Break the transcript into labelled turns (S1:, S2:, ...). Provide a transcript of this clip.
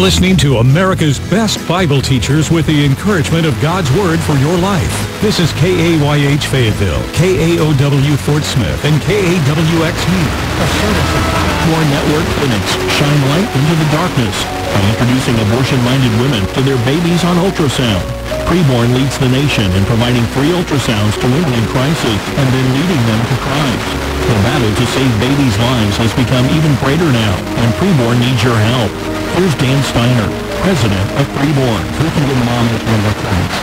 S1: Listening to America's best Bible teachers with the encouragement of God's Word for your life. This is KAYH Fayetteville, KAOW Fort Smith, and KAWX
S2: More Network clinics shine light into the darkness by introducing abortion-minded women to their babies on ultrasound. Preborn leads the nation in providing free ultrasounds to women in crisis and then leading them to Christ. The battle to save babies' lives has become even greater now, and Preborn needs your help. Here's Dan Steiner, president of Preborn,
S3: give mom and Christ?